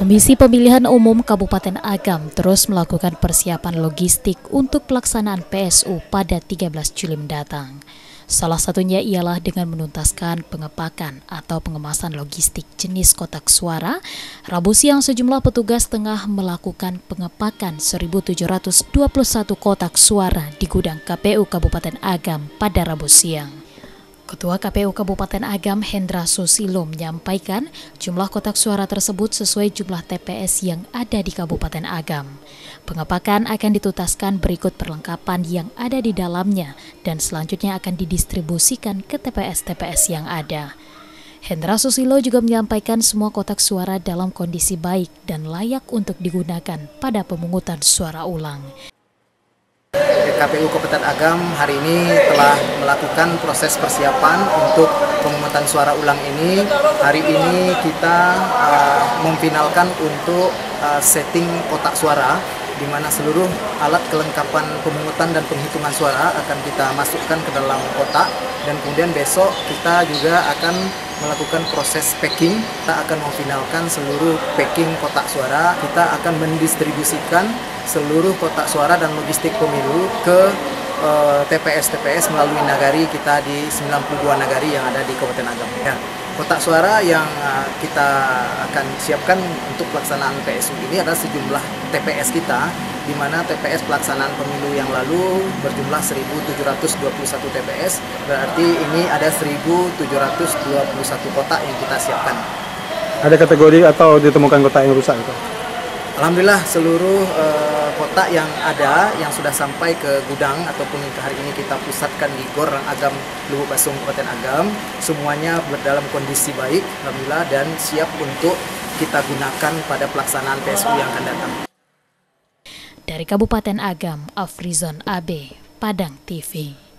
Komisi Pemilihan Umum Kabupaten Agam terus melakukan persiapan logistik untuk pelaksanaan PSU pada 13 Juli mendatang. Salah satunya ialah dengan menuntaskan pengepakan atau pengemasan logistik jenis kotak suara. Rabu siang sejumlah petugas tengah melakukan pengepakan 1.721 kotak suara di gudang KPU Kabupaten Agam pada Rabu siang. Ketua KPU Kabupaten Agam Hendra Susilo menyampaikan jumlah kotak suara tersebut sesuai jumlah TPS yang ada di Kabupaten Agam. Pengepakan akan ditutaskan berikut perlengkapan yang ada di dalamnya dan selanjutnya akan didistribusikan ke TPS-TPS yang ada. Hendra Susilo juga menyampaikan semua kotak suara dalam kondisi baik dan layak untuk digunakan pada pemungutan suara ulang. KPU Kabupaten Agam hari ini telah melakukan proses persiapan untuk pemungutan suara ulang ini. Hari ini kita uh, memfinalkan untuk uh, setting kotak suara di mana seluruh alat kelengkapan pemungutan dan penghitungan suara akan kita masukkan ke dalam kotak dan kemudian besok kita juga akan melakukan proses packing. Kita akan memfinalkan seluruh packing kotak suara. Kita akan mendistribusikan seluruh kotak suara dan logistik pemilu ke TPS-TPS uh, melalui nagari kita di 92 nagari yang ada di Kabupaten Agam. Ya, kotak suara yang uh, kita akan siapkan untuk pelaksanaan PSU ini adalah sejumlah TPS kita, di mana TPS pelaksanaan pemilu yang lalu berjumlah 1.721 TPS, berarti ini ada 1.721 kotak yang kita siapkan. Ada kategori atau ditemukan kotak yang rusak itu? Alhamdulillah seluruh uh, kotak yang ada yang sudah sampai ke gudang ataupun ke hari ini kita pusatkan di Gor Agam Lubuk Basung Kabupaten Agam semuanya dalam kondisi baik Alhamdulillah dan siap untuk kita gunakan pada pelaksanaan PSU yang akan datang. Dari Kabupaten Agam, Afrizon AB, Padang TV.